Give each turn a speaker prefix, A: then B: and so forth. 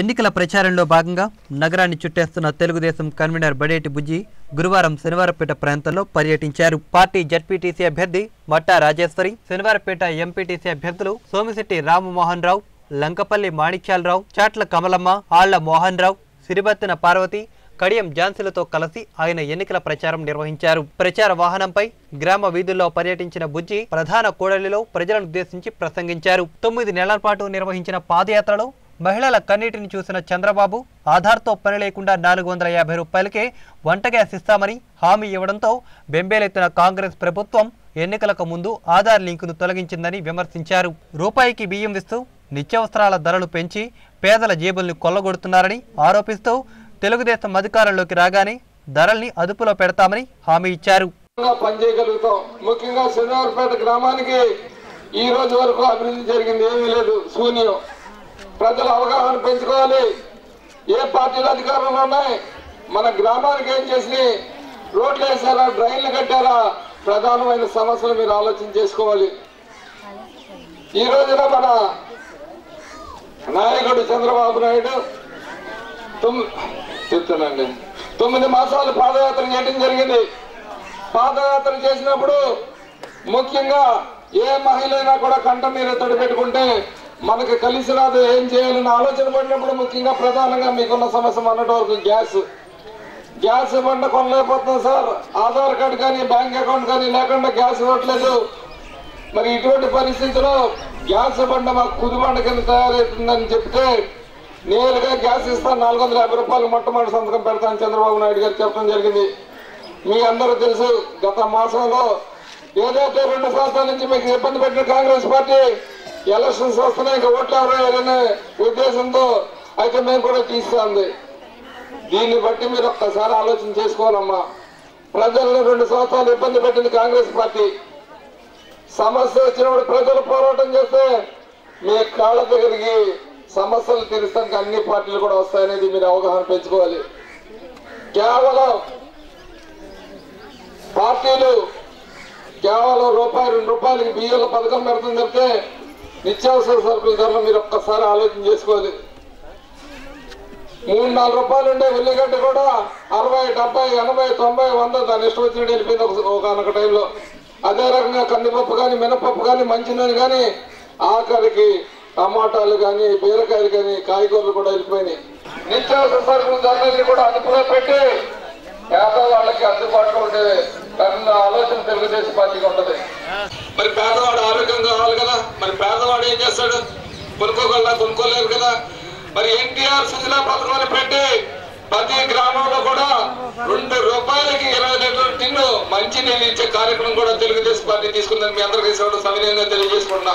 A: ఎన్నికల ప్రచారంలో భాగంగా నగరాన్ని చుట్టేస్తున్న తెలుగుదేశం కన్వీనర్ బడేటి బుజ్జి గురువారం శనివారపేట ప్రాంతంలో పర్యటించారు. పార్టీ జడ్పీటీసీ అభ్యర్థి మట్టా రాజేశ్వరి శనివారపేట ఎంపీటీసీ అభ్యర్థులు సోమిశెట్టి రామమోహన్ రావు లంకపల్లి మాణిక్యాలరావు చాట్ల కమలమ్మ ఆళ్ళ మోహన్ రావు సిరిబత్తిన పార్వతి కడియం ఝాన్సీలతో కలిసి ఆయన ఎన్నికల ప్రచారం నిర్వహించారు. ప్రచార వాహనంపై గ్రామ వీధుల్లో పర్యటించిన బుజ్జి ప్రధాన కూడలిలో ప్రజలను ఉద్దేశించి ప్రసంగించారు. తొమ్మిది నెలల పాటు నిర్వహించిన పాదయాత్రలో మహిళల కన్నీటిని చూసిన చంద్రబాబు ఆధార్తో పని లేకుండా నాలుగు వందల యాభై రూపాయలకే వంట గ్యాస్ ఇస్తామని హామీ ఇవ్వడంతో బెంబేలెత్తిన కాంగ్రెస్ ప్రభుత్వం ఎన్నికలకు ముందు ఆధార్ లింకును తొలగించిందని విమర్శించారు. రూపాయికి బియ్యం ఇస్తూ నిత్యావసరాల ధరలు పెంచి పేదల జేబుల్ని కొల్లగొడుతున్నారని ఆరోపిస్తూ తెలుగుదేశం అధికారంలోకి రాగానే ధరల్ని అదుపులో పెడతామని హామీ ఇచ్చారు.
B: పనిచేయగలుగుతాం ముఖ్యంగా శనివారపేట గ్రామానికి ఈ రోజు వరకు అభివృద్ధి జరిగింది. ఏమీ లేదు. శూన్యం. ప్రజల అవగాహన పెంచుకోవాలి. ఏ పార్టీలు అధికారంలో ఉన్నాయి? మన గ్రామానికి ఏం చేసి రోడ్లు వేసారా? డ్రైన్లు కట్టారా? ప్రధానమైన సమస్యలు మీరు ఆలోచన చేసుకోవాలి. ఈ రోజున మన నాయకుడు చంద్రబాబు నాయుడు చెప్తానండి. తొమ్మిది మాసాలు పాదయాత్ర చేయడం జరిగింది. పాదయాత్ర చేసినప్పుడు ముఖ్యంగా ఏ మహిళ అయినా కూడా కంట మీద తడి పెట్టుకుంటే మనకు కలిసి రాదు ఏం చేయాలని ఆలోచన పడినప్పుడు ముఖ్యంగా ప్రధానంగా మీకున్న సమస్య అన్నటి వరకు గ్యాస్. గ్యాస్ ఇవ్వండి కొనలేకపోతున్నాం సార్. ఆధార్ కార్డు కానీ బ్యాంక్ అకౌంట్ కానీ లేకుండా గ్యాస్ ఇవ్వట్లేదు. మరి ఇటువంటి పరిస్థితిలో గ్యాస్ బండ మాకు కుదిబండ కింద తయారవుతుందని చెప్తే నేరుగా గ్యాస్ ఇస్తాను నాలుగు వందల యాభై రూపాయలు మొట్టమొదటి సంతకం పెడతాను చంద్రబాబు నాయుడు గారు చెప్పడం జరిగింది. మీ అందరూ తెలుసు గత మాసంలో ఏదైతే రెండు సంవత్సరాల నుంచి మీకు ఇబ్బంది పెట్టిన కాంగ్రెస్ పార్టీ ఎలక్షన్స్ వస్తున్నాయి ఇంకా ఓట్లు ఎవరు వేయాలనే ఉద్దేశంతో అయితే మేము కూడా తీస్తుంది. దీన్ని బట్టి మీరు ఒక్కసారి ఆలోచన చేసుకోవాలమ్మా. ప్రజలను రెండు సంవత్సరాలు ఇబ్బంది పెట్టింది కాంగ్రెస్ పార్టీ. సమస్య వచ్చినప్పుడు ప్రజలు పోరాటం చేస్తే మీ కాళ్ళ దగ్గరికి సమస్యలు తీరుస్తానికి అన్ని పార్టీలు కూడా వస్తాయనేది మీరు అవగాహన పెంచుకోవాలి. కేవలం పార్టీలు కేవలం రూపాయి రెండు రూపాయలకి బియ్యాల పథకం పెడుతుంది చెప్తే నిత్యావసర సరుకుల ధరలు మీరు ఒక్కసారి ఆలోచన చేసుకోవాలి. మూడు నాలుగు రూపాయలు ఉండే ఉల్లిగడ్డ కూడా అరవై డెబ్బై ఎనభై తొంభై వంద దాని ఇష్టం వచ్చినట్టు వెళ్ళిపోయింది ఒక ఒకనొక టైంలో అదే రకంగా కందిపప్పు కానీ మినపప్పు కానీ మంచి కానీ ఆఖరికి టమాటాలు కానీ బీరకాయలు కానీ కాయగూరలు కూడా వెళ్ళిపోయినాయి. నిత్యావసర సరుకుల ధరలన్నీ కూడా అదుపులో పెట్టి పేదవాళ్ళకి అందుబాటులో ఉండే ఆలోచన తెలుగుదేశం పార్టీకి ఉంటది. మరి పేదవాడు ఆరోగ్యం పేదవాడు చేస్తాడు కొనుక్కోగలరా? కొనుక్కోలేరు కదా. మరి ఎన్టీఆర్ సుజలా పథకాన్ని పెట్టి ప్రతి గ్రామంలో కూడా రెండు రూపాయలకి ఇరవై లీటర్ల టిన్ను మంచి నీళ్ళు ఇచ్చే కార్యక్రమం కూడా తెలుగుదేశం పార్టీ తీసుకుందని మీ అందరికీ సవినయంగా తెలియజేసుకుంటున్నా.